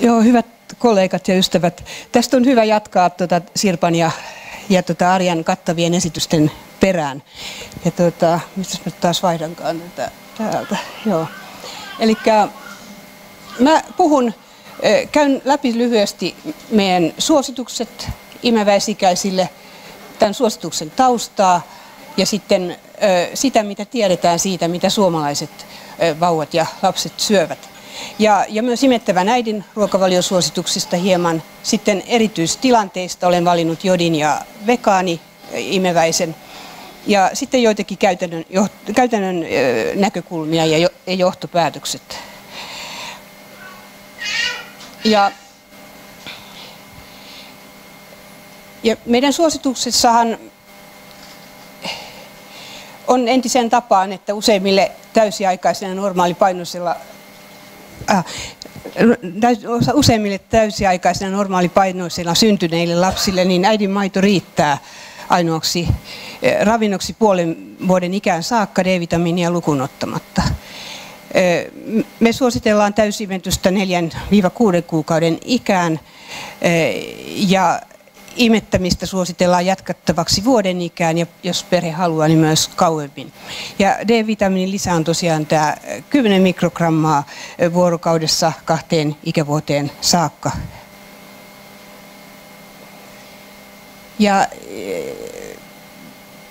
Joo, hyvät kollegat ja ystävät. Tästä on hyvä jatkaa tuota Sirpan ja, ja tuota Arjan kattavien esitysten perään. Ja tuota, mistä mä taas vaihdankaan tätä täältä. Joo. Eli mä puhun, käyn läpi lyhyesti meidän suositukset imeväisikäisille, tämän suosituksen taustaa ja sitten sitä, mitä tiedetään siitä, mitä suomalaiset vauvat ja lapset syövät. Ja, ja myös imettävän äidin ruokavaliosuosituksista hieman. Sitten erityistilanteista olen valinnut jodin ja vekaani imeväisen. Ja sitten joitakin käytännön, jo, käytännön näkökulmia ja, ja johtopäätökset. Ja, ja meidän suosituksessahan on entisen tapaan, että useimmille täysiaikaisena normaalipainoisilla äh, useimmille täysiaikaisena normaalipainoisilla syntyneille lapsille, niin äidin maito riittää ainoaksi eh, ravinnoksi puolen vuoden ikään saakka D-vitamiinia lukuun ottamatta. Eh, me suositellaan täysiventystä 4-6 kuukauden ikään eh, ja imettämistä suositellaan jatkattavaksi vuoden ikään ja jos perhe haluaa, niin myös kauemmin. Ja D-vitamiinin lisä on tosiaan tämä 10 mikrogrammaa vuorokaudessa kahteen ikävuoteen saakka. Ja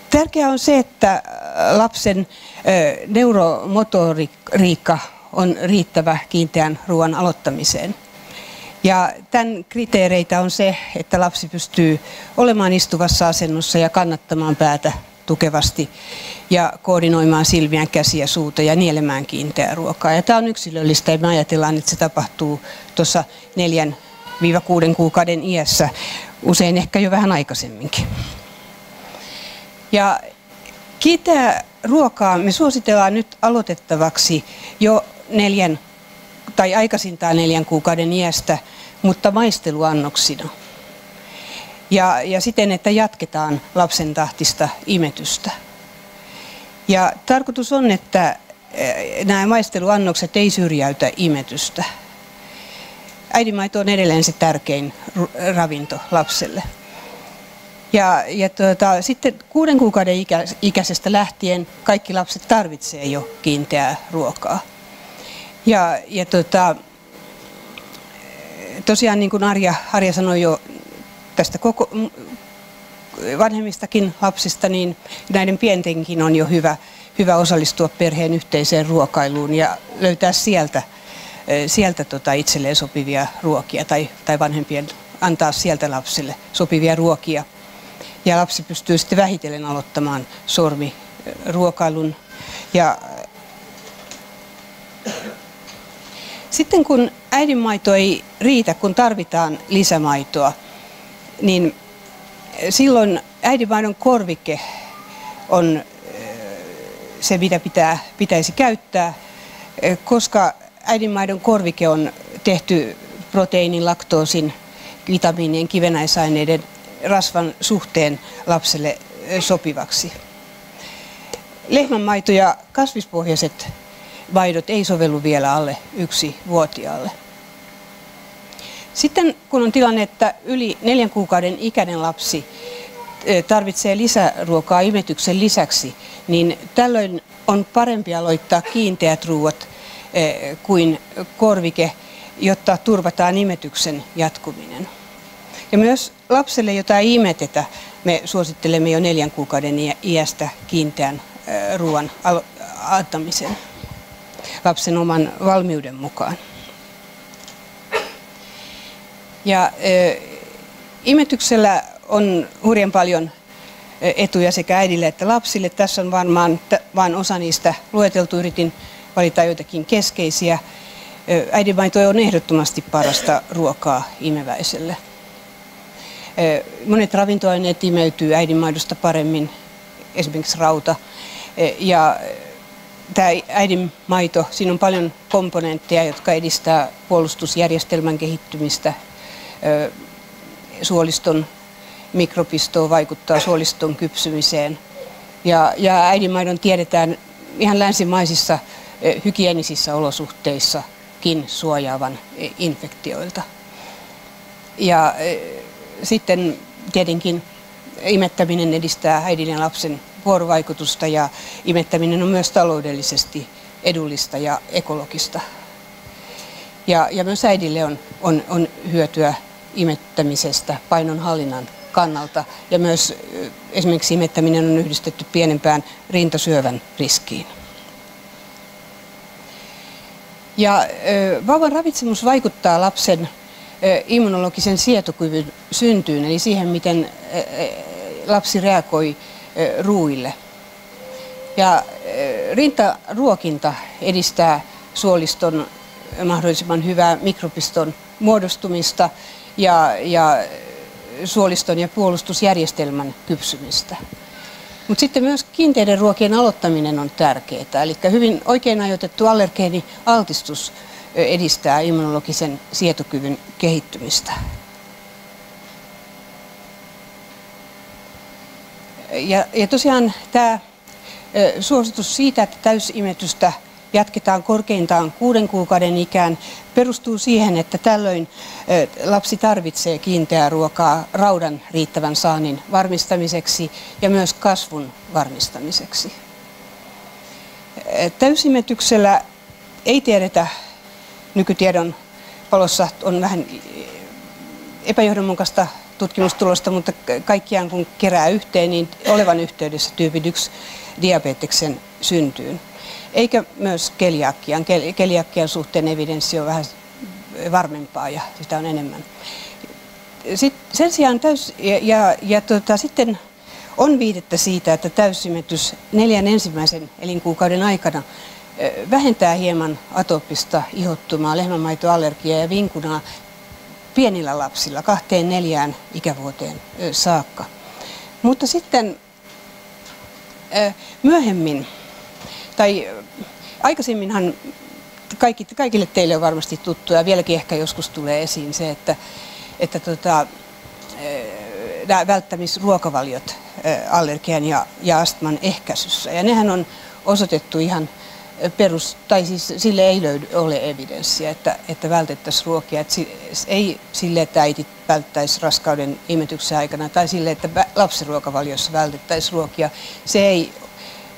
tärkeää on se, että lapsen neuromotoriikka on riittävä kiinteän ruoan aloittamiseen. Ja tämän kriteereitä on se, että lapsi pystyy olemaan istuvassa asennossa ja kannattamaan päätä tukevasti ja koordinoimaan silmiään, käsiä, suuta ja nielemään kiinteää ruokaa. Ja tämä on yksilöllistä ja me ajatellaan, että se tapahtuu tuossa neljän viiva kuuden kuukauden iässä, usein ehkä jo vähän aikaisemminkin. Ja kiinteää ruokaa me suositellaan nyt aloitettavaksi jo neljän tai aikaisintaan neljän kuukauden iästä, mutta maisteluannoksina. Ja, ja siten, että jatketaan lapsen tahtista imetystä. Ja tarkoitus on, että eh, nämä maisteluannokset ei syrjäytä imetystä. Äidinmaito on edelleen se tärkein ravinto lapselle. Ja, ja tuota, sitten kuuden kuukauden ikä, ikäisestä lähtien kaikki lapset tarvitsee jo kiinteää ruokaa. Ja, ja tota, tosiaan niin kuin Arja, Arja sanoi jo tästä koko, vanhemmistakin lapsista, niin näiden pientenkin on jo hyvä, hyvä osallistua perheen yhteiseen ruokailuun ja löytää sieltä, sieltä tota itselleen sopivia ruokia tai, tai vanhempien antaa sieltä lapselle sopivia ruokia. Ja lapsi pystyy sitten vähitellen aloittamaan sormi ruokailun ja Sitten kun äidinmaito ei riitä, kun tarvitaan lisämaitoa, niin silloin äidinmaidon korvike on se, mitä pitää, pitäisi käyttää, koska äidinmaidon korvike on tehty proteiinin, laktoosin, vitamiinien, kivenäisaineiden, rasvan suhteen lapselle sopivaksi. Lehmänmaito ja kasvispohjaiset maidot ei sovellu vielä alle yksi vuotiaalle. Sitten kun on tilanne, että yli neljän kuukauden ikäinen lapsi eh, tarvitsee lisäruokaa imetyksen lisäksi, niin tällöin on parempi aloittaa kiinteät ruuat eh, kuin korvike, jotta turvataan imetyksen jatkuminen. Ja myös lapselle, jota ei imetetä, me suosittelemme jo neljän kuukauden iästä kiinteän eh, ruoan antamisen lapsen oman valmiuden mukaan. Ja e, imetyksellä on hurjan paljon etuja sekä äidille että lapsille. Tässä on varmaan vain osa niistä lueteltu. Yritin valita joitakin keskeisiä. Äidinmaito on ehdottomasti parasta ruokaa imeväiselle. Monet ravintoaineet imeytyy äidinmaidosta paremmin, esimerkiksi rauta. Ja tämä äidin maito, siinä on paljon komponentteja, jotka edistää puolustusjärjestelmän kehittymistä. Suoliston mikropistoon vaikuttaa suoliston kypsymiseen. Ja, ja äidinmaidon tiedetään ihan länsimaisissa hygienisissä olosuhteissa muunkin suojaavan infektioilta. Ja sitten tietenkin imettäminen edistää äidin ja lapsen vuorovaikutusta ja imettäminen on myös taloudellisesti edullista ja ekologista. Ja, ja myös äidille on, on, on hyötyä imettämisestä painonhallinnan kannalta ja myös esimerkiksi imettäminen on yhdistetty pienempään rintasyövän riskiin. Ja vauvan ravitsemus vaikuttaa lapsen immunologisen sietokyvyn syntyyn, eli siihen, miten lapsi reagoi ruuille. Ja rintaruokinta edistää suoliston mahdollisimman hyvää mikropiston muodostumista ja, ja suoliston ja puolustusjärjestelmän kypsymistä. Mutta sitten myös kiinteiden ruokien aloittaminen on tärkeää. Eli hyvin oikein ajoitettu allergeeni-altistus edistää immunologisen sietokyvyn kehittymistä. Ja, ja tosiaan tämä suositus siitä, että täysimetystä jatketaan korkeintaan kuuden kuukauden ikään, perustuu siihen, että tällöin lapsi tarvitsee kiinteää ruokaa raudan riittävän saannin varmistamiseksi ja myös kasvun varmistamiseksi. Täysimetyksellä ei tiedetä nykytiedon palossa on vähän epäjohdonmukaista tutkimustulosta, mutta kaikkiaan kun kerää yhteen, niin olevan yhteydessä tyypin 1 diabeteksen syntyyn. Eikä myös keliakkian. Keliakkian suhteen evidenssi on vähän varmempaa ja sitä on enemmän. Sitten sen sijaan täys, ja, ja, ja tota, sitten on viitettä siitä, että täysimetys neljän ensimmäisen elinkuukauden aikana vähentää hieman atopista ihottumaa, lehmänmaitoallergiaa ja vinkunaa pienillä lapsilla kahteen neljään ikävuoteen saakka. Mutta sitten myöhemmin, tai aikaisemminhan kaikki, kaikille teille on varmasti tuttu ja vieläkin ehkä joskus tulee esiin se, että, että tota, nämä välttämisruokavaliot allergian ja, ja astman ehkäisyssä. Ja nehän on osoitettu ihan perus, tai siis sille ei löydy, ole evidenssiä, että, että vältettäisiin ruokia. Että ei sille, että äiti välttäisi raskauden imetyksen aikana, tai sille, että lapsiruokavaliossa vältettäisiin ruokia. Se ei,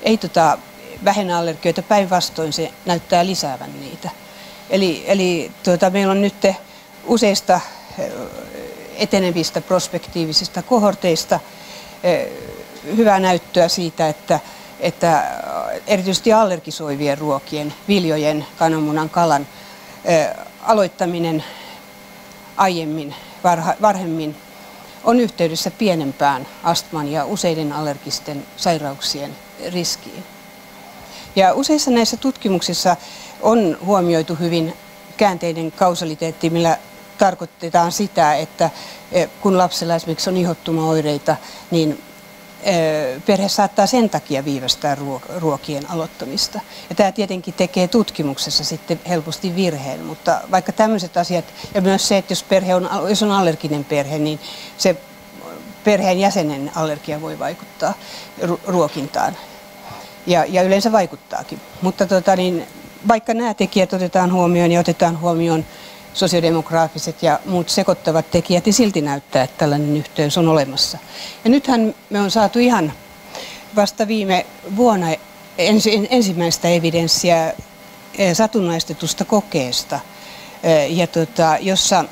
ei tota, vähennä allergioita, päinvastoin se näyttää lisäävän niitä. Eli, eli tuota, meillä on nyt useista etenevistä prospektiivisista kohorteista hyvää näyttöä siitä, että että erityisesti allergisoivien ruokien, viljojen, kananmunan, kalan aloittaminen aiemmin, varhemmin on yhteydessä pienempään astman ja useiden allergisten sairauksien riskiin. Ja useissa näissä tutkimuksissa on huomioitu hyvin käänteinen kausaliteetti, millä tarkoitetaan sitä, että kun lapsella esimerkiksi on ihottumaoireita, niin perhe saattaa sen takia viivästää ruokien aloittamista. Ja tämä tietenkin tekee tutkimuksessa sitten helposti virheen, mutta vaikka tämmöiset asiat, ja myös se, että jos, perhe on, jos on allerginen perhe, niin se perheen jäsenen allergia voi vaikuttaa ruokintaan. Ja, ja yleensä vaikuttaakin. Mutta tota, niin, vaikka nämä tekijät otetaan huomioon ja otetaan huomioon sosiodemograafiset ja muut sekoittavat tekijät, niin silti näyttää, että tällainen yhteys on olemassa. Ja nythän me on saatu ihan vasta viime vuonna ensi, ensimmäistä evidenssiä eh, satunnaistetusta kokeesta, eh, ja tota, jossa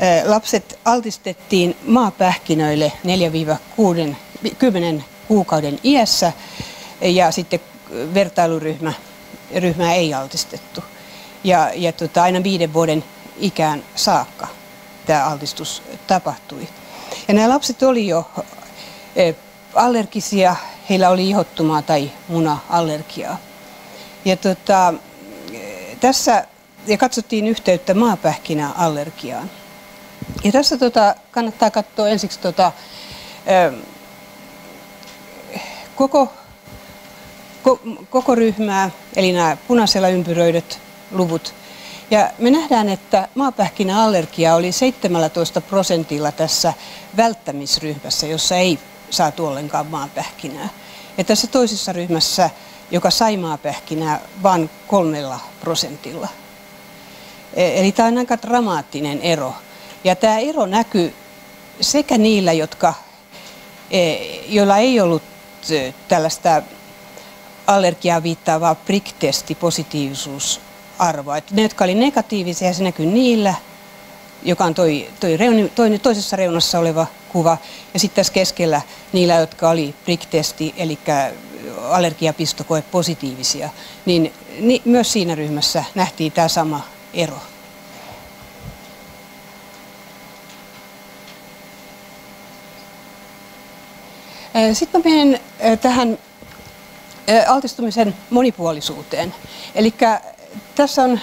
eh, lapset altistettiin maapähkinöille 4-10 kuukauden iässä ja sitten vertailuryhmä ryhmää ei altistettu ja, ja tota, aina viiden vuoden ikään saakka tämä altistus tapahtui. Ja nämä lapset oli jo allergisia, heillä oli ihottumaa tai muna-allergiaa. Ja tota, tässä ja katsottiin yhteyttä maapähkinäallergiaan. Ja tässä tota, kannattaa katsoa ensiksi tota, ö, koko, ko, koko ryhmää, eli nämä punaisella ympyröidyt luvut. Ja me nähdään, että maapähkinäallergia oli 17 prosentilla tässä välttämisryhmässä, jossa ei saatu ollenkaan maapähkinää. Ja tässä toisessa ryhmässä joka sai maapähkinää vain kolmella prosentilla. E, eli tämä on aika dramaattinen ero. Ja tämä ero näkyy sekä niillä, jotka, e, joilla ei ollut e, tällaista allergiaa viittaavaa prick-testi positiivisuusarvoa. Että ne, jotka oli negatiivisia, se näkyy niillä, joka on toi, toi reuni, toi, toisessa reunassa oleva kuva. Ja sitten tässä keskellä niillä, jotka oli prick-testi, eli allergiapistokoe positiivisia, niin, niin myös siinä ryhmässä nähtiin tämä sama ero. Sitten mä menen tähän altistumisen monipuolisuuteen. Eli tässä on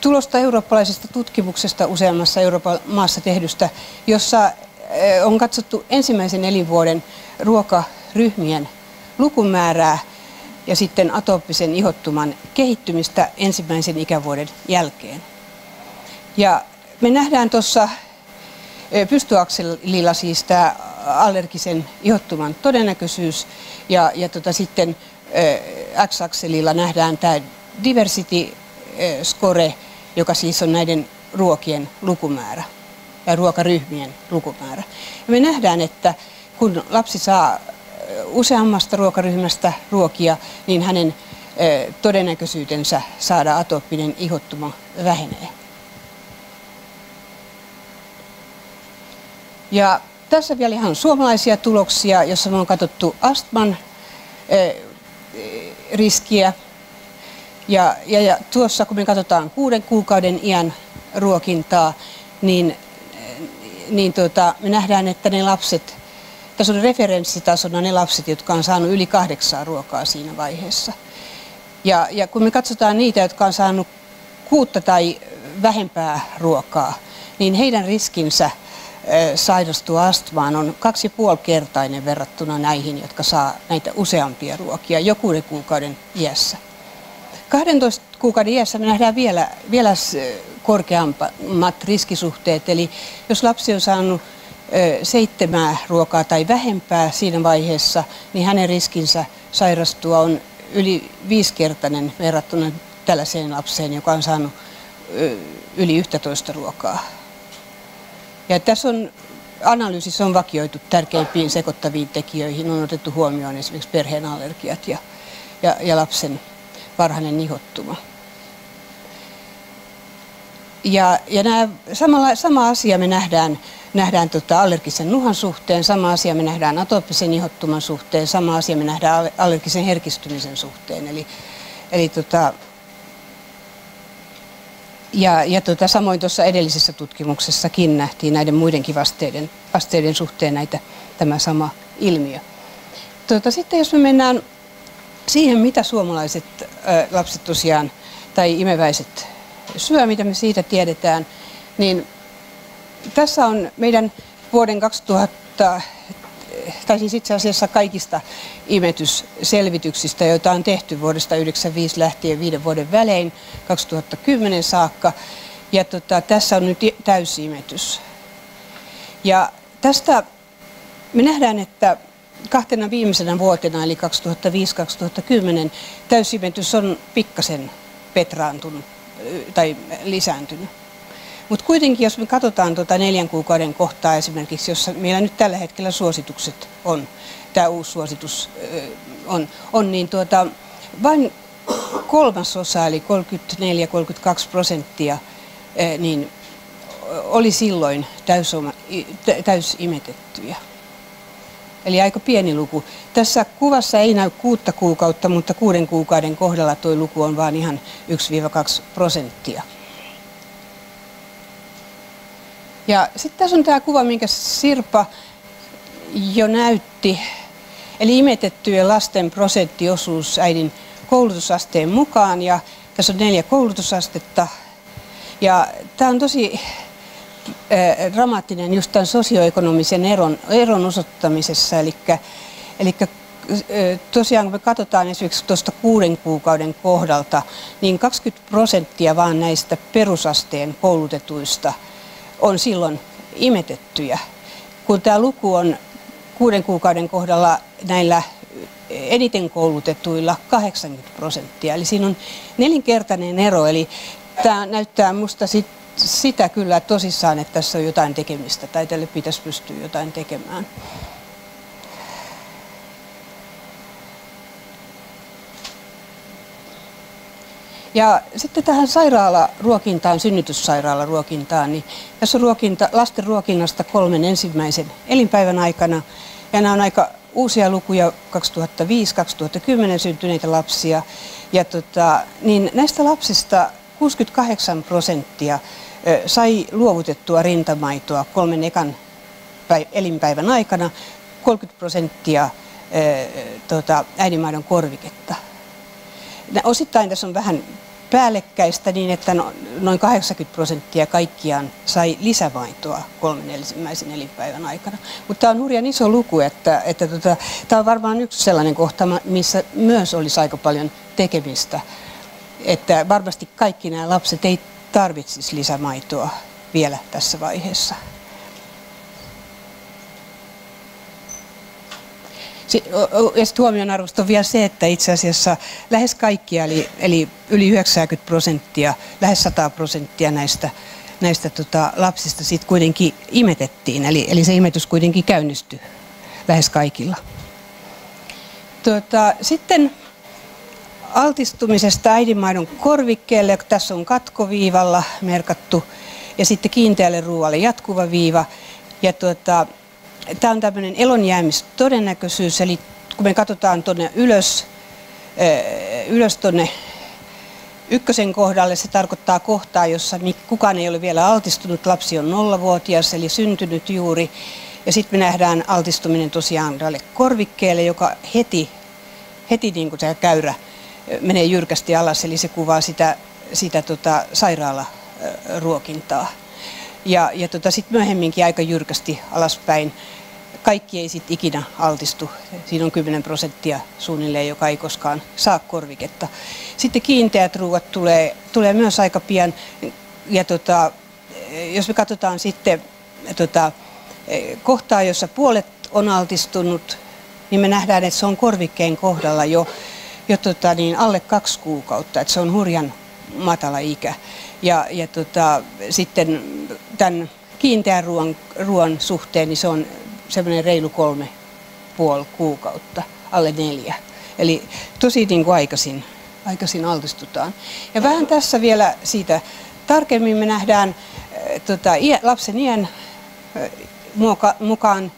tulosta eurooppalaisesta tutkimuksesta useammassa Euroopan maassa tehdystä, jossa on katsottu ensimmäisen elinvuoden ruokaryhmien lukumäärää ja sitten atooppisen ihottuman kehittymistä ensimmäisen ikävuoden jälkeen. Ja me nähdään tuossa pystyakselilla siis tämä allergisen ihottuman todennäköisyys ja, ja tota sitten x-akselilla nähdään tämä diversity score, joka siis on näiden ruokien lukumäärä ja ruokaryhmien lukumäärä. Ja me nähdään, että kun lapsi saa useammasta ruokaryhmästä ruokia, niin hänen todennäköisyytensä saada atooppinen ihottuma vähenee. Ja tässä vielä ihan suomalaisia tuloksia, jossa me on katsottu astman riskiä. Ja, ja, ja tuossa kun me katsotaan kuuden kuukauden iän ruokintaa, niin, niin tuota, me nähdään, että ne lapset, tässä on referenssitasona ne lapset, jotka on saanut yli kahdeksaa ruokaa siinä vaiheessa. Ja, ja kun me katsotaan niitä, jotka on saanut kuutta tai vähempää ruokaa, niin heidän riskinsä sairastua astmaan on kaksi puolikertainen verrattuna näihin, jotka saa näitä useampia ruokia jokuuden kuukauden iässä. 12 kuukauden iässä me nähdään vielä, vielä korkeammat riskisuhteet, eli jos lapsi on saanut seitsemää ruokaa tai vähempää siinä vaiheessa, niin hänen riskinsä sairastua on yli viisikertainen verrattuna tällaiseen lapseen, joka on saanut yli 11 ruokaa. Ja tässä on analyysissä on vakioitu tärkeimpiin sekoittaviin tekijöihin. On otettu huomioon esimerkiksi perheen allergiat ja, ja, ja lapsen varhainen nihottuma. Ja, ja nämä, samalla, sama asia me nähdään, nähdään tota allergisen nuhan suhteen, sama asia me nähdään atooppisen nihottuman suhteen, sama asia me nähdään allergisen herkistymisen suhteen. Eli, eli tota, ja, ja tota, samoin tuossa edellisessä tutkimuksessakin nähtiin näiden muidenkin vasteiden, vasteiden suhteen näitä, tämä sama ilmiö. Tota, sitten jos me mennään siihen, mitä suomalaiset ä, lapset tosiaan tai imeväiset syö, mitä me siitä tiedetään, niin tässä on meidän vuoden 2000 tai siis itse asiassa kaikista imetysselvityksistä, joita on tehty vuodesta 1995 lähtien viiden vuoden välein 2010 saakka. Ja tota, tässä on nyt täysimetys. Ja tästä me nähdään, että kahtena viimeisenä vuotena, eli 2005-2010, täysimetys on pikkasen petraantunut tai lisääntynyt. Mutta kuitenkin, jos me katsotaan tuota neljän kuukauden kohtaa esimerkiksi, jossa meillä nyt tällä hetkellä suositukset on, tämä uusi suositus on, on niin tuota, vain kolmasosa, eli 34-32 prosenttia, niin oli silloin täysoma, täysimetettyjä. Eli aika pieni luku. Tässä kuvassa ei näy kuutta kuukautta, mutta kuuden kuukauden kohdalla tuo luku on vain ihan 1-2 prosenttia. Ja sitten tässä on tämä kuva, minkä Sirpa jo näytti. Eli imetettyjen lasten prosenttiosuus äidin koulutusasteen mukaan. Ja tässä on neljä koulutusastetta. Ja tämä on tosi äh, dramaattinen just tämän sosioekonomisen eron, eron osoittamisessa. Eli, eli äh, tosiaan kun me katsotaan esimerkiksi tuosta kuuden kuukauden kohdalta, niin 20 prosenttia vaan näistä perusasteen koulutetuista – on silloin imetettyjä. Kun tämä luku on kuuden kuukauden kohdalla näillä eniten koulutetuilla 80 prosenttia. Eli siinä on nelinkertainen ero, eli tämä näyttää musta sit, sitä kyllä tosissaan, että tässä on jotain tekemistä tai tälle pitäisi pystyä jotain tekemään. Ja sitten tähän sairaalaruokintaan, synnytyssairaalaruokintaan, niin tässä on ruokinta, lasten ruokinnasta kolmen ensimmäisen elinpäivän aikana. Ja nämä on aika uusia lukuja, 2005-2010 syntyneitä lapsia. Ja tota, niin näistä lapsista 68 prosenttia sai luovutettua rintamaitoa kolmen ekan elinpäivän aikana, 30 prosenttia tota, äidinmaidon korviketta. Osittain tässä on vähän päällekkäistä niin, että no, noin 80 prosenttia kaikkiaan sai lisämaitoa kolmen ensimmäisen elinpäivän aikana. Mutta tämä on hurjan iso luku, että, että tota, tämä on varmaan yksi sellainen kohta, missä myös olisi aika paljon tekemistä. Että varmasti kaikki nämä lapset ei tarvitsisi lisämaitoa vielä tässä vaiheessa. Ja sitten huomionarvoista on vielä se, että itse asiassa lähes kaikkia, eli, eli yli 90 prosenttia, lähes 100 prosenttia näistä, näistä tota, lapsista sitten kuitenkin imetettiin. Eli, eli se imetys kuitenkin käynnistyi lähes kaikilla. Tota, sitten altistumisesta äidinmaidon korvikkeelle, tässä on katkoviivalla merkattu, ja sitten kiinteälle ruoalle jatkuva viiva. Ja tuota, Tämä on tämmöinen elonjäämistodennäköisyys, eli kun me katsotaan tuonne ylös, ylös tuonne ykkösen kohdalle, se tarkoittaa kohtaa, jossa kukaan ei ole vielä altistunut, lapsi on nollavuotias, eli syntynyt juuri. Ja sitten me nähdään altistuminen tosiaan tälle korvikkeelle, joka heti, heti niin kuin tämä käyrä menee jyrkästi alas, eli se kuvaa sitä, sitä tota sairaalaruokintaa ja, ja tota, sitten myöhemminkin aika jyrkästi alaspäin. Kaikki ei sitten ikinä altistu. Siinä on 10 prosenttia suunnilleen, joka ei koskaan saa korviketta. Sitten kiinteät ruuat tulee, tulee myös aika pian. Ja tota, jos me katsotaan sitten tota, kohtaa, jossa puolet on altistunut, niin me nähdään, että se on korvikkeen kohdalla jo, jo tota, niin alle kaksi kuukautta. Että se on hurjan matala ikä. Ja, ja tota, sitten tämän kiinteän ruoan, ruoan suhteen niin se on semmoinen reilu kolme puoli kuukautta, alle neljä. Eli tosi niin kuin aikaisin, aikaisin altistutaan. Ja vähän tässä vielä siitä tarkemmin me nähdään äh, tota, lapsen iän muoka, mukaan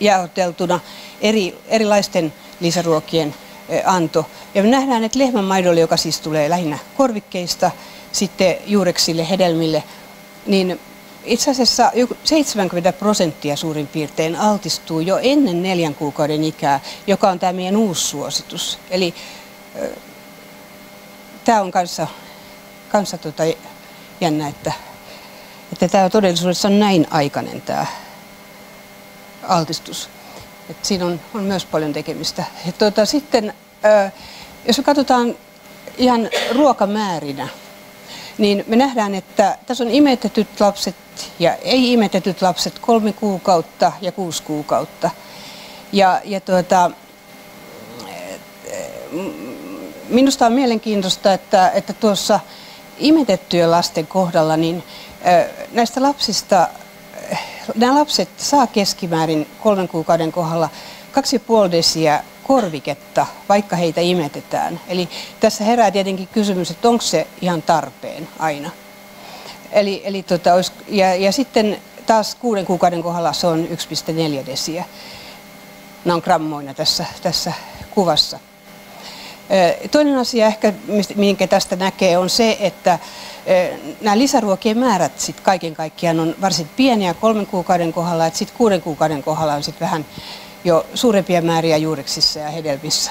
jaoteltuna eri, erilaisten lisäruokien anto. Ja me nähdään, että lehmänmaidolle, joka siis tulee lähinnä korvikkeista, sitten juureksille, hedelmille, niin itse asiassa 70 prosenttia suurin piirtein altistuu jo ennen neljän kuukauden ikää, joka on tämä meidän uusi suositus. Eli tämä on kanssa, kanssa tota jännä, että, että tämä todellisuudessa on näin aikainen tämä altistus. Et siinä on, on myös paljon tekemistä. Ja tuota, sitten, jos me katsotaan ihan ruokamäärinä, niin me nähdään, että tässä on imetetyt lapset ja ei-imetetyt lapset kolme kuukautta ja kuusi kuukautta. Ja, ja tuota, minusta on mielenkiintoista, että, että tuossa imetettyjen lasten kohdalla, niin näistä lapsista, nämä lapset saa keskimäärin kolmen kuukauden kohdalla 2,5 desiä korviketta, vaikka heitä imetetään. Eli tässä herää tietenkin kysymys, että onko se ihan tarpeen aina. Eli, eli tota, ja, ja sitten taas kuuden kuukauden kohdalla se on 1,4 desiä. Nämä on grammoina tässä, tässä kuvassa. Toinen asia ehkä, minkä tästä näkee, on se, että nämä lisäruokien määrät sit kaiken kaikkiaan on varsin pieniä kolmen kuukauden kohdalla, että sitten kuuden kuukauden kohdalla on sitten vähän jo suurempia määriä juureksissa ja hedelmissä.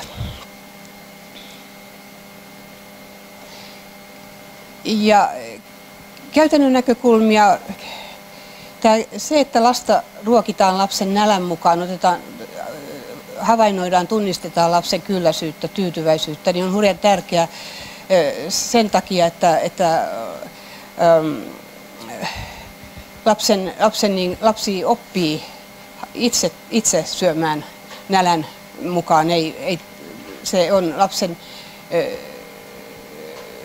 Ja käytännön näkökulmia, tämä, se, että lasta ruokitaan lapsen nälän mukaan, otetaan, havainnoidaan, tunnistetaan lapsen kylläisyyttä, tyytyväisyyttä, niin on hurjan tärkeää sen takia, että, että ähm, lapsen, lapsen niin, lapsi oppii itse, itse syömään nälän mukaan ei, ei, se on lapsen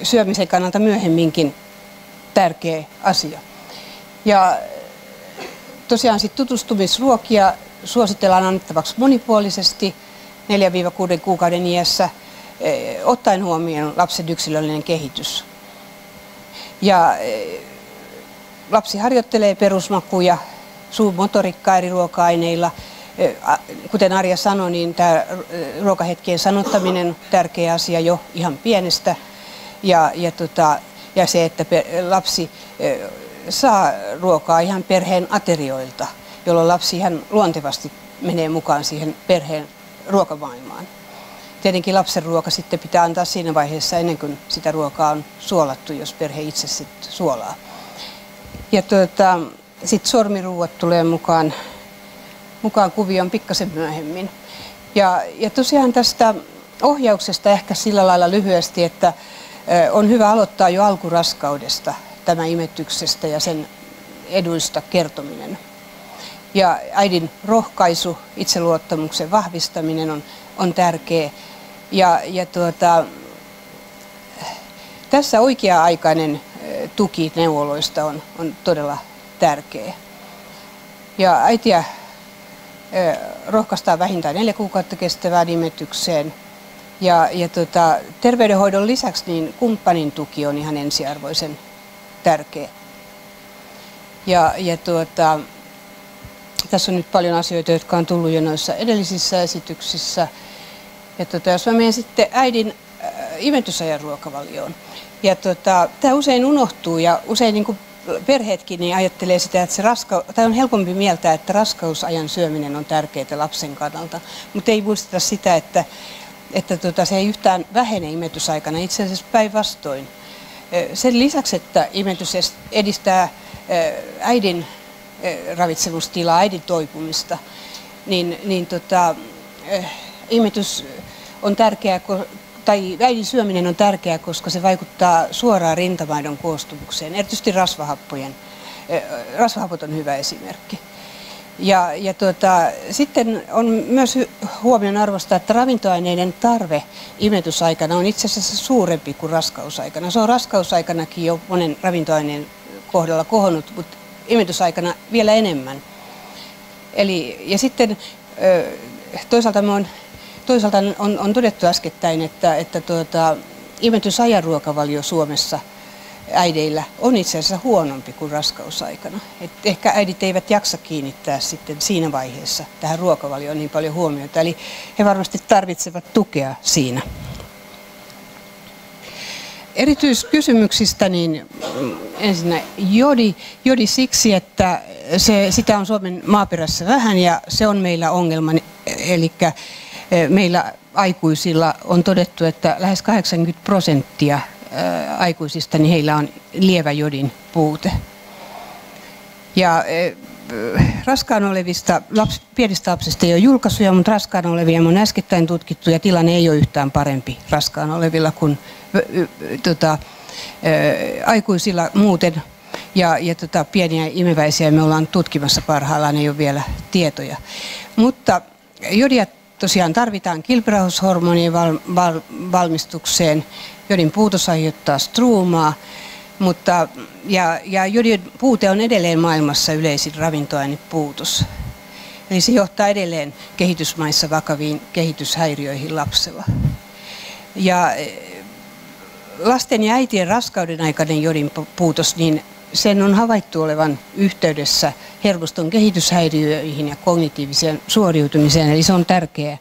syömisen kannalta myöhemminkin tärkeä asia. Ja tosiaan sit tutustumisruokia suositellaan annettavaksi monipuolisesti 4-6 kuukauden iässä, ottaen huomioon lapsen yksilöllinen kehitys. Ja lapsi harjoittelee perusmakuja, suumotorikkaa eri ruoka-aineilla. Kuten Arja sanoi, niin tämä ruokahetkien sanottaminen on tärkeä asia jo ihan pienestä. Ja, ja, tota, ja se, että lapsi saa ruokaa ihan perheen aterioilta, jolloin lapsi ihan luontevasti menee mukaan siihen perheen ruokamaailmaan. Tietenkin lapsen ruoka sitten pitää antaa siinä vaiheessa ennen kuin sitä ruokaa on suolattu, jos perhe itse sitten suolaa. Ja tuota, sitten sormiruuat tulee mukaan, mukaan kuvioon pikkasen myöhemmin. Ja, ja tosiaan tästä ohjauksesta ehkä sillä lailla lyhyesti, että on hyvä aloittaa jo alkuraskaudesta tämä imetyksestä ja sen eduista kertominen. Ja äidin rohkaisu, itseluottamuksen vahvistaminen on, on tärkeä. Ja, ja tuota, tässä oikea-aikainen tuki neuvoloista on, on todella tärkeä. Ja äitiä rohkaistaan vähintään neljä kuukautta kestävään imetykseen. Ja, ja tota, terveydenhoidon lisäksi niin kumppanin tuki on ihan ensiarvoisen tärkeä. Ja, ja tuota, tässä on nyt paljon asioita, jotka on tullut jo noissa edellisissä esityksissä. Ja tuota, jos mä menen sitten äidin äh, imetysajan ruokavalioon. Ja tota, tämä usein unohtuu ja usein niin perheetkin niin ajattelee sitä, että se raska, tai on helpompi mieltää, että raskausajan syöminen on tärkeää lapsen kannalta. Mutta ei muisteta sitä, että, että tota, se ei yhtään vähene imetysaikana, itse asiassa päinvastoin. Sen lisäksi, että imetys edistää äidin ravitsemustilaa, äidin toipumista, niin, niin tota, imetys on tärkeää, tai äidin syöminen on tärkeää, koska se vaikuttaa suoraan rintamaidon koostumukseen, erityisesti rasvahappojen. Rasvahapot on hyvä esimerkki. Ja, ja tuota, sitten on myös huomion arvosta, että ravintoaineiden tarve imetysaikana on itse asiassa suurempi kuin raskausaikana. Se on raskausaikanakin jo monen ravintoaineen kohdalla kohonnut, mutta imetysaikana vielä enemmän. Eli, ja sitten toisaalta, on, toisaalta on, on todettu äskettäin, että, että tuota, imetysajan ruokavalio Suomessa – äideillä on itse asiassa huonompi kuin raskausaikana. Et ehkä äidit eivät jaksa kiinnittää sitten siinä vaiheessa tähän ruokavalioon niin paljon huomiota. Eli he varmasti tarvitsevat tukea siinä. Erityiskysymyksistä niin mm, ensinnä jodi, jodi siksi, että se, sitä on Suomen maaperässä vähän ja se on meillä ongelma. Eli meillä aikuisilla on todettu, että lähes 80 prosenttia aikuisista, niin heillä on lievä jodin puute. Ja raskaan olevista, laps, pienistä lapsista ei ole julkaisuja, mutta raskaan olevia on äskettäin tutkittu ja tilanne ei ole yhtään parempi raskaan olevilla kuin tota, aikuisilla muuten. Ja, ja tota, pieniä imeväisiä me ollaan tutkimassa parhaillaan, ei ole vielä tietoja. Mutta jodia tosiaan tarvitaan kilpirauhashormonien val, val, valmistukseen jodin puutos aiheuttaa struumaa, mutta, ja, ja jodin puute on edelleen maailmassa yleisin ravintoainepuutos. Eli se johtaa edelleen kehitysmaissa vakaviin kehityshäiriöihin lapsella. Ja e, lasten ja äitien raskauden aikainen jodin puutos, niin sen on havaittu olevan yhteydessä hermoston kehityshäiriöihin ja kognitiiviseen suoriutumiseen, eli se on tärkeä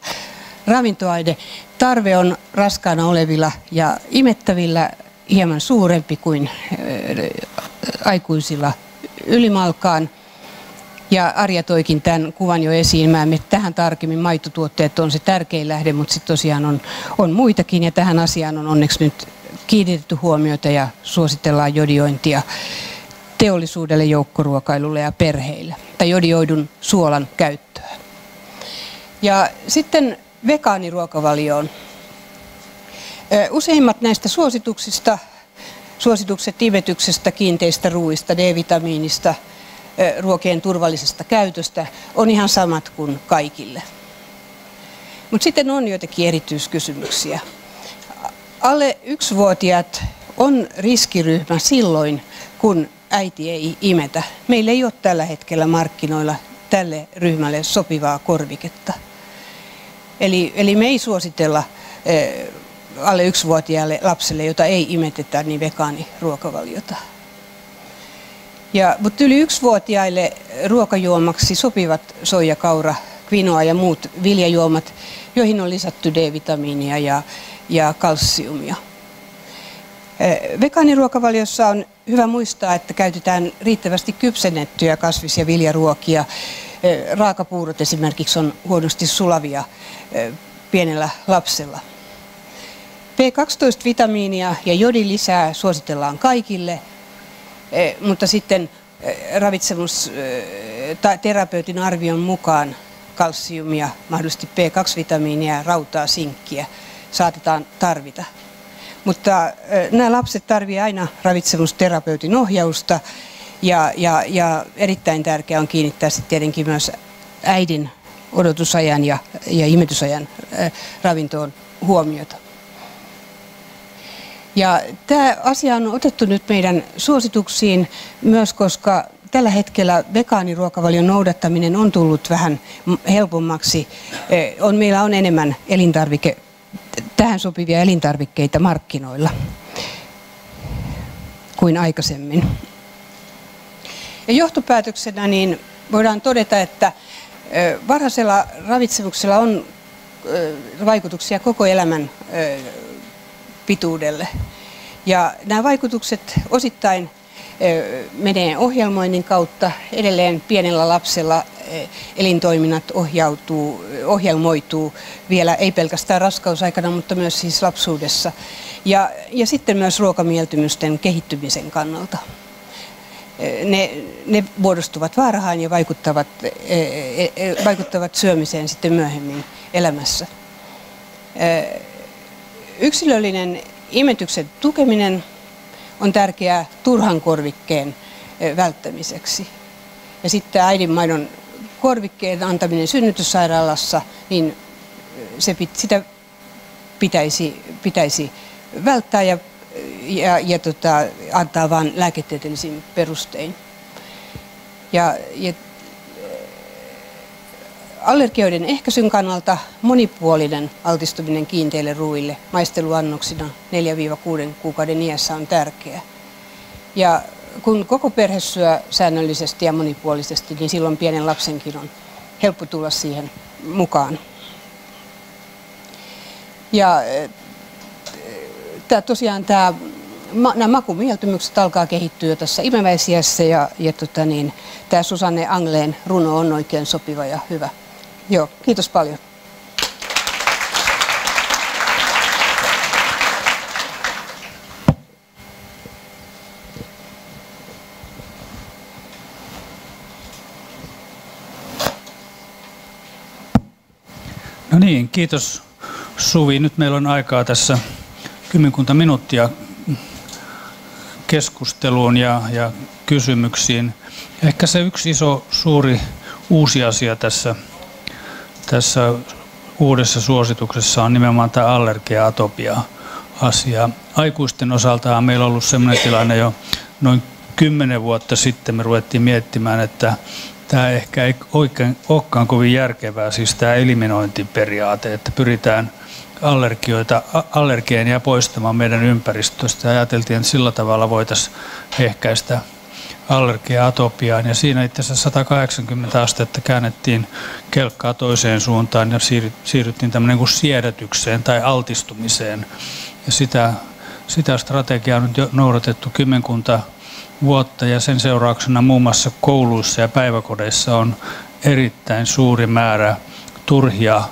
ravintoaine. Tarve on raskaana olevilla ja imettävillä hieman suurempi kuin aikuisilla ylimalkaan. Ja Arja toikin tämän kuvan jo esiin. Mä en tähän tarkemmin. Maitotuotteet on se tärkein lähde, mutta sitten tosiaan on, on muitakin. Ja tähän asiaan on onneksi nyt kiinnitetty huomiota ja suositellaan jodiointia teollisuudelle, joukkoruokailulle ja perheille. Tai jodioidun suolan käyttöä. Ja sitten vegaaniruokavalioon. Useimmat näistä suosituksista, suositukset imetyksestä, kiinteistä ruuista, D-vitamiinista, ruokien turvallisesta käytöstä, on ihan samat kuin kaikille. Mutta sitten on joitakin erityiskysymyksiä. Alle yksivuotiaat on riskiryhmä silloin, kun äiti ei imetä. Meillä ei ole tällä hetkellä markkinoilla tälle ryhmälle sopivaa korviketta. Eli, eli me ei suositella eh, alle yksivuotiaalle lapselle, jota ei imetetä, niin vegaaniruokavaliota. Ja, mutta yli yksivuotiaille ruokajuomaksi sopivat soijakaura, kvinoa ja muut viljajuomat, joihin on lisätty D-vitamiinia ja, ja kalsiumia. Vegaaniruokavaliossa on hyvä muistaa, että käytetään riittävästi kypsennettyjä kasvis- ja viljaruokia. Raakapuurot esimerkiksi on huonosti sulavia pienellä lapsella. B12-vitamiinia ja jodilisää suositellaan kaikille, mutta sitten ravitsemusterapeutin arvion mukaan kalsiumia, mahdollisesti B2-vitamiinia, rautaa, sinkkiä saatetaan tarvita. Mutta nämä lapset tarvitsevat aina ravitsemusterapeutin ohjausta ja, ja, ja erittäin tärkeää on kiinnittää sitten tietenkin myös äidin odotusajan ja, ja imetysajan ravintoon huomiota. Ja tämä asia on otettu nyt meidän suosituksiin myös, koska tällä hetkellä vegaaniruokavalion noudattaminen on tullut vähän helpommaksi. On, meillä on enemmän elintarvike tähän sopivia elintarvikkeita markkinoilla kuin aikaisemmin. Ja johtopäätöksenä niin voidaan todeta, että varhaisella ravitsemuksella on vaikutuksia koko elämän pituudelle. Ja nämä vaikutukset osittain menee ohjelmoinnin kautta. Edelleen pienellä lapsella elintoiminnat ohjautuu, ohjelmoituu vielä ei pelkästään raskausaikana, mutta myös siis lapsuudessa. Ja, ja sitten myös ruokamieltymysten kehittymisen kannalta. Ne, ne muodostuvat varhain ja vaikuttavat, vaikuttavat syömiseen sitten myöhemmin elämässä. Yksilöllinen imetyksen tukeminen on tärkeää turhan korvikkeen välttämiseksi. Ja sitten äidinmaidon korvikkeen antaminen synnytyssairaalassa, niin se, sitä pitäisi, pitäisi välttää ja, ja, ja tota, antaa vain lääketieteellisin perustein. Ja, ja allergioiden ehkäisyn kannalta monipuolinen altistuminen kiinteille ruuille maisteluannoksina 4-6 kuukauden iässä on tärkeä. Ja kun koko perhe syö säännöllisesti ja monipuolisesti, niin silloin pienen lapsenkin on helppo tulla siihen mukaan. Ja tämä, tosiaan tämä, nämä makumieltymykset alkaa kehittyä jo tässä imeväisiässä ja, ja tota niin, tämä Susanne Angleen runo on oikein sopiva ja hyvä. Joo, kiitos paljon. Niin, kiitos Suvi. Nyt meillä on aikaa tässä kymmenkunta minuuttia keskusteluun ja, ja kysymyksiin. Ehkä se yksi iso, suuri, uusi asia tässä tässä uudessa suosituksessa on nimenomaan tämä allergia-atopia asia. Aikuisten osalta meillä on ollut sellainen tilanne jo noin kymmenen vuotta sitten me ruvettiin miettimään, että tämä ehkä ei oikein olekaan kovin järkevää, siis tämä eliminointiperiaate, että pyritään allergioita, allergeenia poistamaan meidän ympäristöstä. Ja ajateltiin, että sillä tavalla voitaisiin ehkäistä allergia-atopiaan ja siinä itse asiassa 180 astetta käännettiin kelkkaa toiseen suuntaan ja siirryttiin tämmöinen kuin siedätykseen tai altistumiseen. Ja sitä, sitä strategiaa on nyt jo noudatettu kymmenkunta vuotta ja sen seurauksena muun muassa kouluissa ja päiväkodeissa on erittäin suuri määrä turhia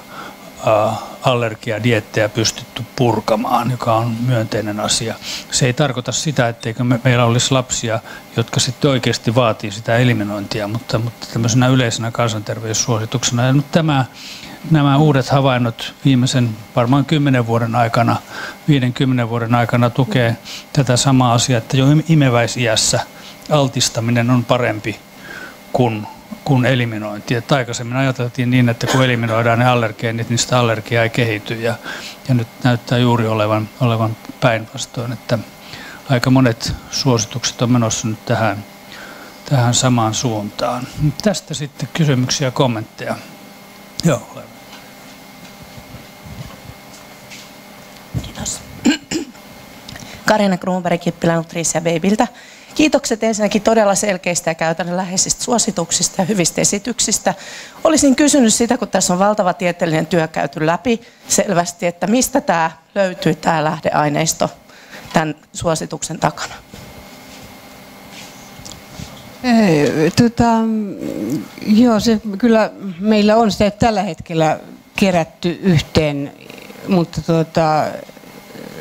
allergiadiettejä pystytty purkamaan, joka on myönteinen asia. Se ei tarkoita sitä, etteikö me, meillä olisi lapsia, jotka sitten oikeasti vaatii sitä eliminointia, mutta, mutta tämmöisenä yleisenä kansanterveyssuosituksena. Ja nyt tämä, nämä uudet havainnot viimeisen varmaan kymmenen vuoden aikana, 50 vuoden aikana tukee tätä samaa asiaa, että jo imeväisiässä altistaminen on parempi kuin kuin eliminointi. Että aikaisemmin ajateltiin niin, että kun eliminoidaan ne allergeenit, niin sitä allergiaa ei kehity. Ja, ja nyt näyttää juuri olevan, olevan päinvastoin, että aika monet suositukset on menossa nyt tähän, tähän samaan suuntaan. Tästä sitten kysymyksiä ja kommentteja. Joo, ole Kiitos. Karina Kruunberg, Kippilä Nutricia Babyltä. Kiitokset ensinnäkin todella selkeistä ja käytännönläheisistä suosituksista ja hyvistä esityksistä. Olisin kysynyt sitä, kun tässä on valtava tieteellinen työ käyty läpi selvästi, että mistä tämä löytyy, tämä lähdeaineisto tämän suosituksen takana? Ei, tota, joo, se kyllä meillä on se tällä hetkellä kerätty yhteen, mutta tota,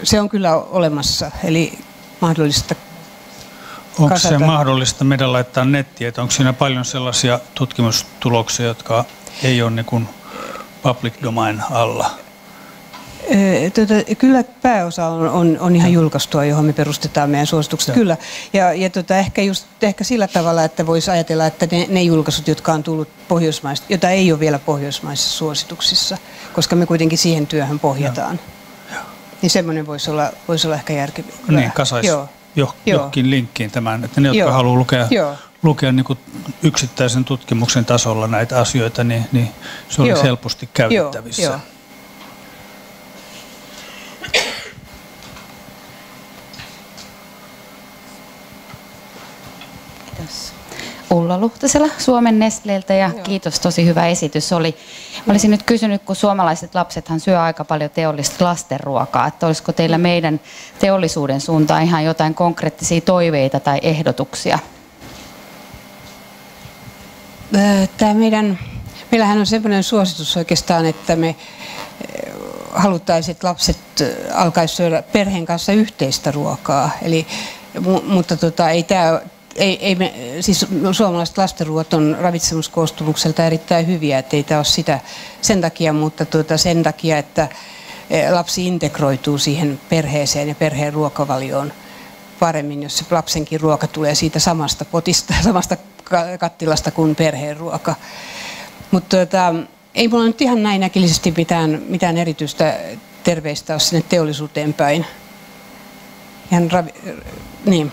se on kyllä olemassa, eli mahdollista Onko kasata. se mahdollista meidän laittaa nettiin, että onko siinä paljon sellaisia tutkimustuloksia, jotka ei ole niin kuin public domain alla? Tota, kyllä pääosa on, on, on ihan julkaistua, johon me perustetaan meidän suositukset. Joo. Kyllä. Ja, ja tota, ehkä, just, ehkä sillä tavalla, että voisi ajatella, että ne, ne julkaisut, jotka on tullut Pohjoismaista, jota ei ole vielä Pohjoismaisissa suosituksissa, koska me kuitenkin siihen työhön pohjataan. Niin semmoinen voisi olla, voisi olla ehkä järkevää. Niin, kasaisi Joo. jo, Joo. johonkin linkkiin tämän, että ne, jotka Joo. haluaa lukea, Joo. lukea niin kuin yksittäisen tutkimuksen tasolla näitä asioita, niin, niin se olisi Joo. helposti käytettävissä. Joo, joo. Ulla Luhtasela Suomen Nestleeltä ja kiitos, tosi hyvä esitys oli. Mä olisin nyt kysynyt, kun suomalaiset lapsethan syö aika paljon teollista lastenruokaa, että olisiko teillä meidän teollisuuden suuntaan ihan jotain konkreettisia toiveita tai ehdotuksia? Tämä meidän, meillähän on sellainen suositus oikeastaan, että me haluttaisiin, että lapset alkaisivat syödä perheen kanssa yhteistä ruokaa. Eli, mu, mutta tota, ei tämä, ei, ei me, siis suomalaiset lastenruot on ravitsemuskoostumukselta erittäin hyviä, että ei tämä ole sitä sen takia, mutta tuota, sen takia, että eh, lapsi integroituu siihen perheeseen ja perheen ruokavalioon paremmin, jos se lapsenkin ruoka tulee siitä samasta potista, samasta ka- kattilasta kuin perheen ruoka. Mutta tota, ei mulla nyt ihan näin äkillisesti mitään, mitään erityistä terveistä ole sinne teollisuuteen päin. Ihan ravi, niin.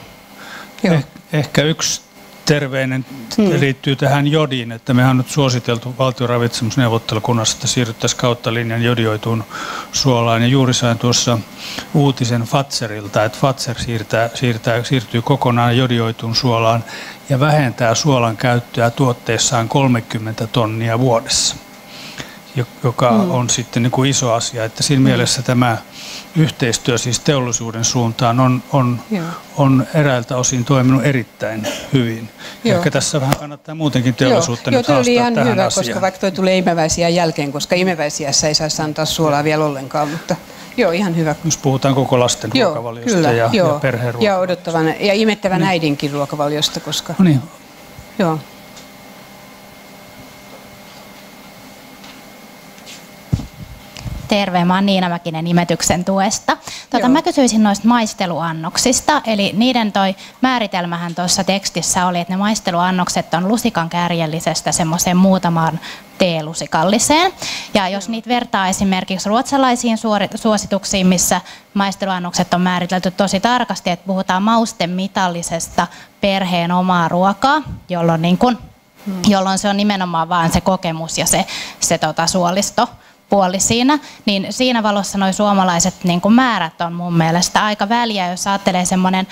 Joo. Eh, ehkä yksi terveinen Hmm. liittyy tähän jodiin, että mehän on nyt suositeltu valtioravitsemusneuvottelukunnassa, että siirryttäisiin kautta linjan jodioituun suolaan. Ja juuri sain tuossa uutisen Fatserilta, että Fatser siirtää, siirtää, siirtyy kokonaan jodioituun suolaan ja vähentää suolan käyttöä tuotteissaan 30 tonnia vuodessa joka mm. on sitten niin kuin iso asia. Että siinä mm. mielessä tämä yhteistyö siis teollisuuden suuntaan on, on, Joo. on eräiltä osin toiminut erittäin hyvin. Joo. Ehkä tässä vähän kannattaa muutenkin teollisuutta joo, nyt joo, oli haastaa ihan tähän hyvä, asiaan. koska vaikka toi tulee imeväisiä jälkeen, koska imeväisiässä ei saisi antaa suolaa vielä ollenkaan, mutta joo, ihan hyvä. Jos puhutaan koko lasten Joo, ruokavaliosta kyllä, ja, joo. ja perheen ja odottavan ja imettävän äidinkin ruokavaliosta, koska No niin, joo. Terve, mä oon Niina Mäkinen imetyksen tuesta. Joo. mä kysyisin noista maisteluannoksista, eli niiden toi määritelmähän tuossa tekstissä oli, että ne maisteluannokset on lusikan kärjellisestä semmoiseen muutamaan teelusikalliseen. Ja jos niitä vertaa esimerkiksi ruotsalaisiin suosituksiin, missä maisteluannokset on määritelty tosi tarkasti, että puhutaan mausten mitallisesta perheen omaa ruokaa, jolloin, niin kun, jolloin se on nimenomaan vaan se kokemus ja se, se tota, suolisto puoli siinä, niin siinä valossa nuo suomalaiset niin kuin määrät on mun mielestä aika väliä, jos ajattelee semmoinen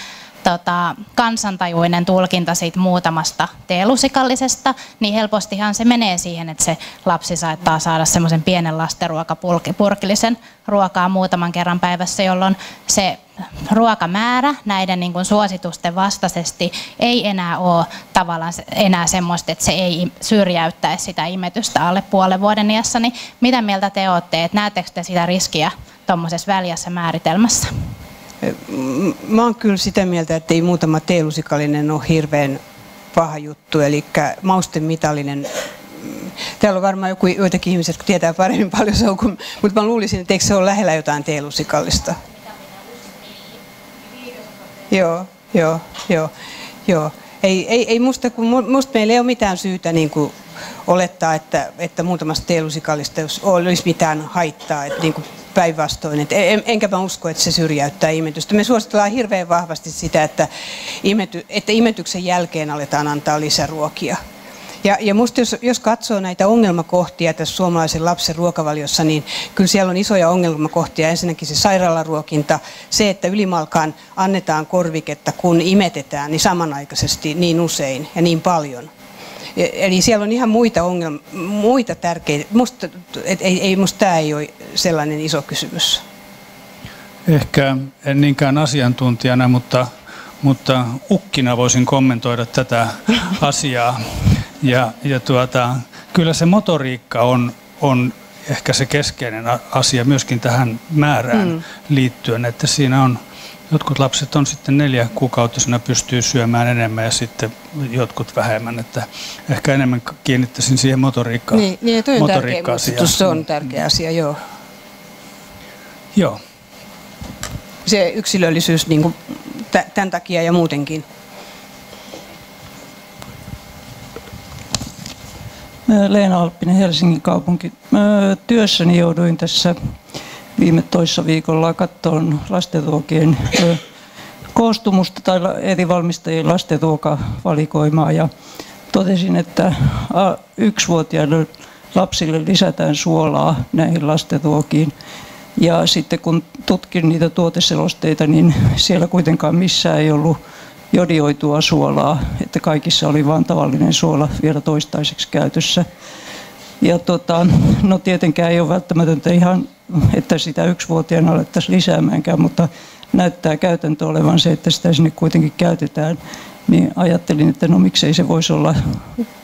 tota, kansantajuinen tulkinta siitä muutamasta teelusikallisesta, niin helpostihan se menee siihen, että se lapsi saattaa saada semmoisen pienen lastenruokapurkillisen ruokaa muutaman kerran päivässä, jolloin se ruokamäärä näiden niin kuin suositusten vastaisesti ei enää ole tavallaan enää semmoista, että se ei syrjäyttäisi sitä imetystä alle puolen vuoden iässä, niin mitä mieltä te olette, että näettekö te sitä riskiä tuommoisessa väljässä määritelmässä? Mä oon kyllä sitä mieltä, että ei muutama teelusikallinen ole hirveän paha juttu, eli mm, Täällä on varmaan joku, joitakin ihmisiä, jotka tietää paremmin paljon se on, kuin, mutta mä luulisin, että eikö se ole lähellä jotain teelusikallista. Joo, joo, joo, joo. Ei, ei, ei musta, kun musta meillä ei ole mitään syytä niin kuin olettaa, että, että muutamasta teelusikallista olisi mitään haittaa. Että niin kuin päinvastoin. Et en, enkä mä usko, että se syrjäyttää imetystä. Me suositellaan hirveän vahvasti sitä, että, imety, että imetyksen jälkeen aletaan antaa lisäruokia. Ja, ja musta jos, jos katsoo näitä ongelmakohtia tässä suomalaisen lapsen ruokavaliossa, niin kyllä siellä on isoja ongelmakohtia. Ensinnäkin se sairaalaruokinta, se, että ylimalkaan annetaan korviketta, kun imetetään, niin samanaikaisesti niin usein ja niin paljon. Eli siellä on ihan muita ongelmia, muita tärkeitä. Musta, et, ei, ei, musta tämä ei ole sellainen iso kysymys. Ehkä en niinkään asiantuntijana, mutta, mutta ukkina voisin kommentoida tätä asiaa. Ja, ja tuota, kyllä se motoriikka on, on ehkä se keskeinen asia myöskin tähän määrään mm. liittyen, että siinä on Jotkut lapset on sitten neljä kuukautisena pystyy syömään enemmän ja sitten jotkut vähemmän. Että ehkä enemmän kiinnittäisin siihen motoriikkaan. Niin, niin on tärkeä, se on tärkeä asia, joo. Joo. Se yksilöllisyys niin kuin tämän takia ja muutenkin. Leena Alppinen, Helsingin kaupunki. Työssäni jouduin tässä viime toissa viikolla katsoin lastenruokien koostumusta tai eri valmistajien lastenruokavalikoimaa ja totesin, että yksivuotiaille lapsille lisätään suolaa näihin lastenruokiin. Ja sitten kun tutkin niitä tuoteselosteita, niin siellä kuitenkaan missään ei ollut jodioitua suolaa, että kaikissa oli vain tavallinen suola vielä toistaiseksi käytössä. Ja tota, no tietenkään ei ole välttämätöntä ihan että sitä yksivuotiaana alettaisiin lisäämäänkään, mutta näyttää käytäntö olevan se, että sitä sinne kuitenkin käytetään, niin ajattelin, että no miksei se voisi olla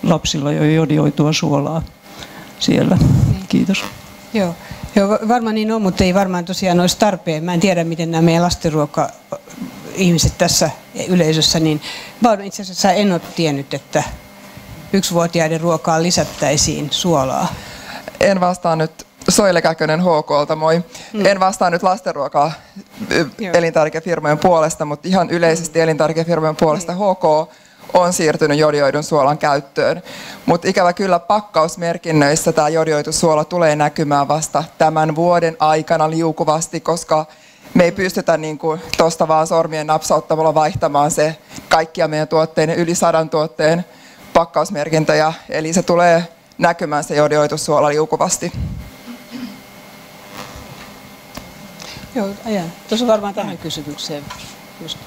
lapsilla jo jodioitua suolaa siellä. Kiitos. Joo. Joo, varmaan niin on, mutta ei varmaan tosiaan olisi tarpeen. Mä en tiedä, miten nämä meidän lastenruokka ihmiset tässä yleisössä, niin mä itse asiassa en ole tiennyt, että yksivuotiaiden ruokaa lisättäisiin suolaa. En vastaa nyt Soile Käkönen HKlta, moi. Mm. En vastaa nyt lastenruokaa elintarvikefirmojen puolesta, mutta ihan yleisesti elintarvikefirmojen puolesta mm. HK on siirtynyt jodioidun suolan käyttöön. Mutta ikävä kyllä pakkausmerkinnöissä tämä jodioitu suola tulee näkymään vasta tämän vuoden aikana liukuvasti, koska me ei pystytä niin tuosta vaan sormien napsauttamalla vaihtamaan se kaikkia meidän tuotteiden, yli sadan tuotteen pakkausmerkintöjä. Eli se tulee näkymään se jodioitu suola liukuvasti. Joo, ajan. Tuossa varmaan tähän kysymykseen. Just.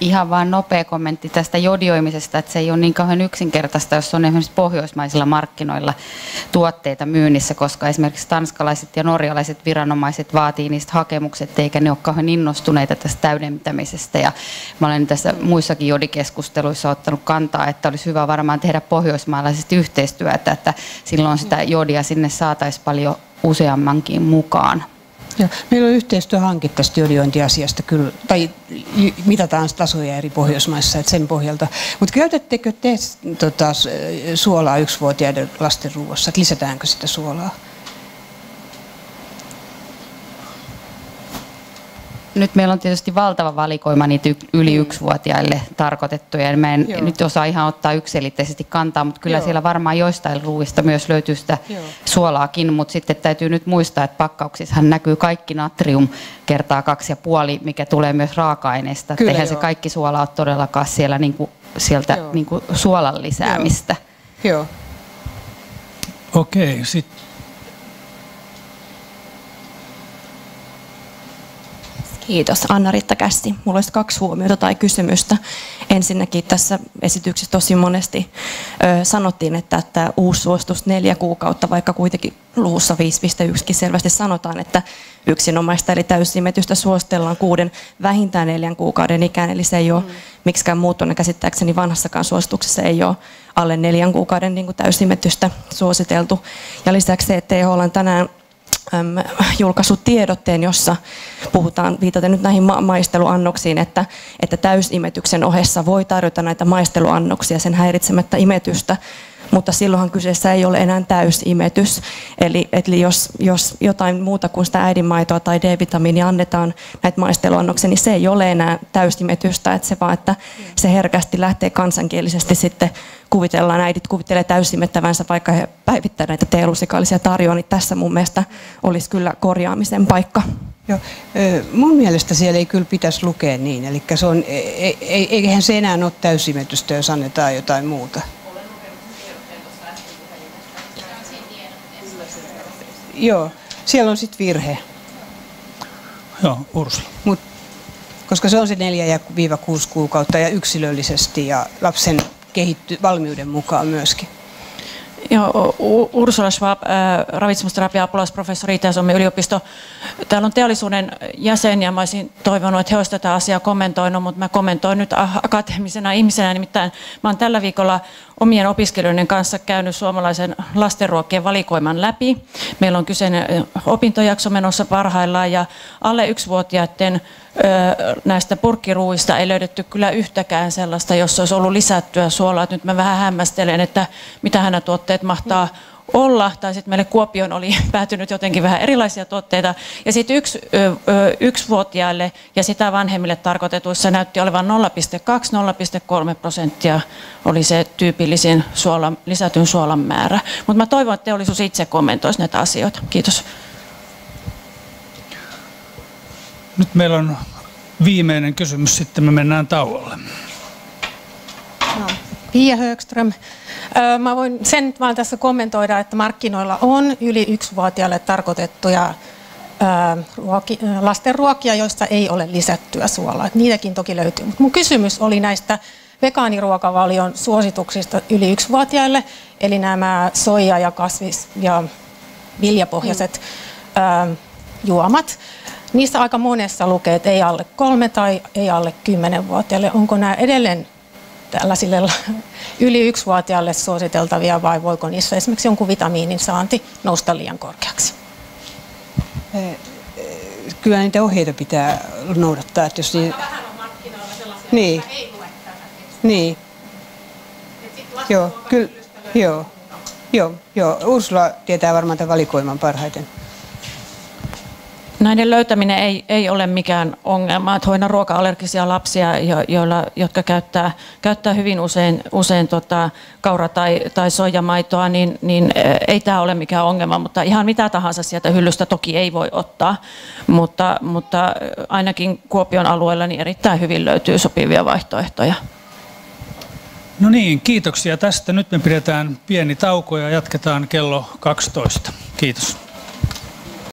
Ihan vain nopea kommentti tästä jodioimisesta, että se ei ole niin kauhean yksinkertaista, jos on esimerkiksi pohjoismaisilla markkinoilla tuotteita myynnissä, koska esimerkiksi tanskalaiset ja norjalaiset viranomaiset vaatii niistä hakemukset, eikä ne ole kauhean innostuneita tästä täydentämisestä. Ja mä olen tässä muissakin jodikeskusteluissa ottanut kantaa, että olisi hyvä varmaan tehdä pohjoismaalaisesti yhteistyötä, että silloin sitä jodia sinne saataisiin paljon useammankin mukaan. Meillä on yhteistyöhanke tästä jodiointiasiasta kyllä, tai mitataan tasoja eri Pohjoismaissa, että sen pohjalta. Mutta käytättekö te tota, suolaa yksivuotiaiden lasten ruoassa, lisätäänkö sitä suolaa? Nyt meillä on tietysti valtava valikoima niitä yli mm. yksivuotiaille tarkoitettuja. Mä en Joo. nyt osaa ihan ottaa yksilitteisesti kantaa, mutta kyllä Joo. siellä varmaan joistain ruuista myös löytyy sitä Joo. suolaakin, mutta sitten täytyy nyt muistaa, että pakkauksissahan näkyy kaikki natrium kertaa kaksi ja puoli, mikä tulee myös raaka-aineista. Eihän se kaikki suola ole todellakaan siellä niin kuin, sieltä niin kuin suolan lisäämistä. Joo. Joo. Okei, sitten Kiitos. Anna-Ritta Kästi. Mulla olisi kaksi huomiota tai kysymystä. Ensinnäkin tässä esityksessä tosi monesti ö, sanottiin, että tämä uusi suostus neljä kuukautta, vaikka kuitenkin luvussa 5.1 selvästi sanotaan, että yksinomaista eli täysimetystä suostellaan kuuden vähintään neljän kuukauden ikään, eli se ei ole mm. miksikään muuttunut. Käsittääkseni vanhassakaan suosituksessa ei ole alle neljän kuukauden niin täysimetystä suositeltu. Ja lisäksi se, että THL on tänään julkaissut tiedotteen, jossa puhutaan, viitaten nyt näihin ma- maisteluannoksiin, että, että täysimetyksen ohessa voi tarjota näitä maisteluannoksia sen häiritsemättä imetystä, mutta silloinhan kyseessä ei ole enää täysimetys. Eli, eli jos, jos jotain muuta kuin sitä äidinmaitoa tai D-vitamiinia annetaan näitä maisteluannoksia, niin se ei ole enää täysimetystä, että se vaan, että se herkästi lähtee kansankielisesti sitten kuvitellaan, äidit kuvittelee täysimettävänsä, vaikka he päivittävät näitä teelusikallisia tarjoaa, niin tässä mun mielestä olisi kyllä korjaamisen paikka. Joo. Mun mielestä siellä ei kyllä pitäisi lukea niin, eli se on, e- e- eihän se enää ole täysimetystä, jos annetaan jotain muuta. Joo, siellä on sitten virhe. Joo, Ursula. Mut, koska se on se 4-6 kuukautta ja yksilöllisesti ja lapsen kehitty valmiuden mukaan myöskin. Joo, Ursula Schwab, äh, ravitsemusterapia apulaisprofessori Itä-Suomen yliopisto. Täällä on teollisuuden jäsen ja mä olisin toivonut, että he olisivat tätä asiaa kommentoinut, mutta mä kommentoin nyt akateemisena ihmisenä. Nimittäin mä olen tällä viikolla omien opiskelijoiden kanssa käynyt suomalaisen lastenruokien valikoiman läpi. Meillä on kyseinen opintojakso menossa parhaillaan ja alle yksivuotiaiden näistä purkkiruuista ei löydetty kyllä yhtäkään sellaista, jossa olisi ollut lisättyä suolaa. Nyt mä vähän hämmästelen, että mitä hänä tuotteet mahtaa olla, tai sitten meille Kuopioon oli päätynyt jotenkin vähän erilaisia tuotteita. Ja sitten yksi, ö, ö, yksivuotiaille ja sitä vanhemmille tarkoitetuissa näytti olevan 0,2-0,3 prosenttia oli se tyypillisin suolan, lisätyn suolan määrä. Mutta mä toivon, että teollisuus itse kommentoisi näitä asioita. Kiitos. Nyt meillä on viimeinen kysymys, sitten me mennään tauolle. Pia Högström. Mä voin sen vaan tässä kommentoida, että markkinoilla on yli yksivuotiaille tarkoitettuja lastenruokia, joista ei ole lisättyä suolaa. Niitäkin toki löytyy. Mutta mun kysymys oli näistä vegaaniruokavalion suosituksista yli yksivuotiaille, eli nämä soija- ja kasvis- ja viljapohjaiset mm. juomat. Niissä aika monessa lukee, että ei alle kolme tai ei alle kymmenen vuotiaille. Onko nämä edelleen tällaisille yli yksivuotiaille suositeltavia vai voiko niissä esimerkiksi jonkun vitamiinin saanti nousta liian korkeaksi? Kyllä niitä ohjeita pitää noudattaa. Että jos niin... niin. Niin. Joo, kyllä. Joo. Joo, joo. Ursula tietää varmaan tämän valikoiman parhaiten näiden löytäminen ei, ei ole mikään ongelma. Että hoina ruoka-allergisia lapsia, joilla, jotka käyttää, käyttää hyvin usein, usein tota, kaura- tai, tai soijamaitoa, niin, niin eh, ei tämä ole mikään ongelma. Mutta ihan mitä tahansa sieltä hyllystä toki ei voi ottaa. Mutta, mutta ainakin Kuopion alueella niin erittäin hyvin löytyy sopivia vaihtoehtoja. No niin, kiitoksia tästä. Nyt me pidetään pieni tauko ja jatketaan kello 12. Kiitos.